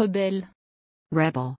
Rebelle. rebel